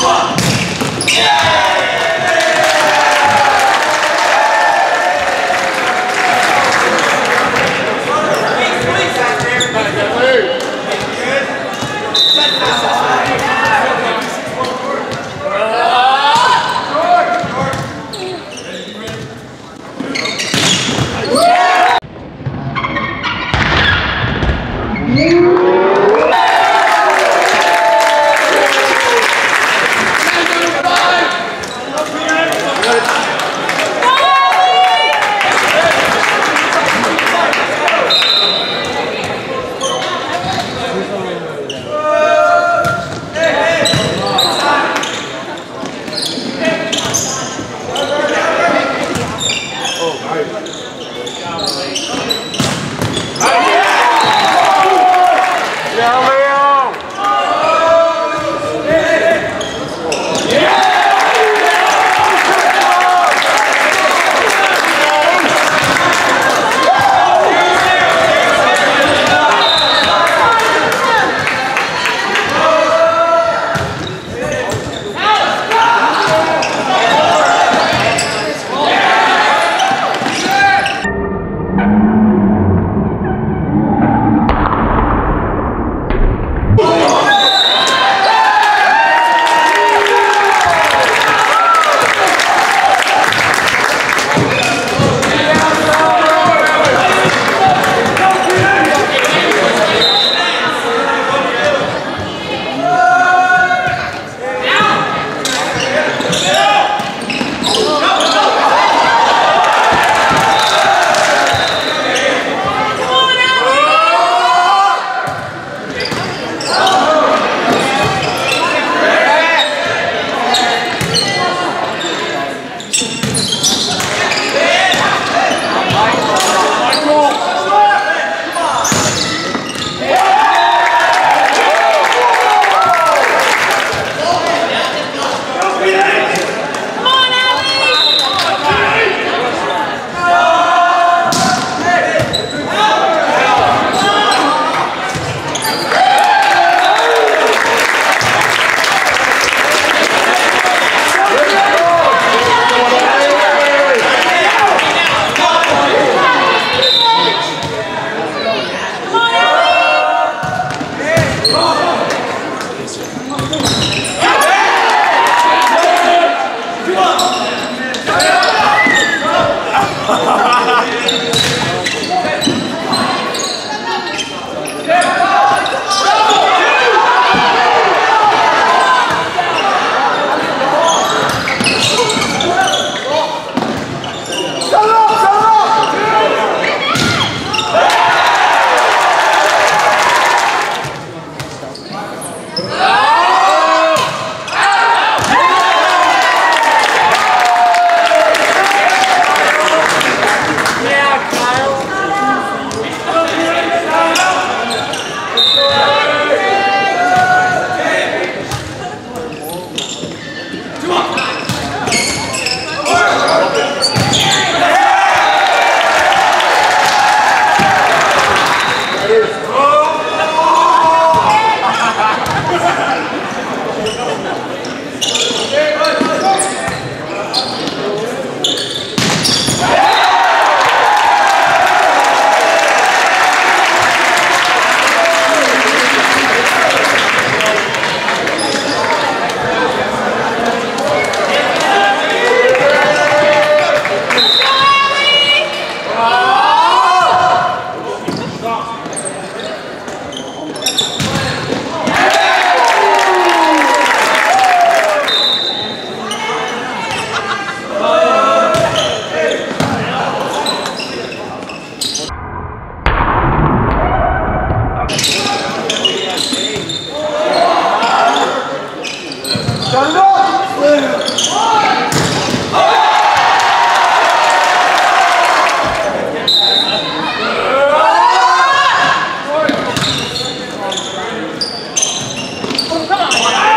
수원 Wow.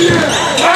Yeah!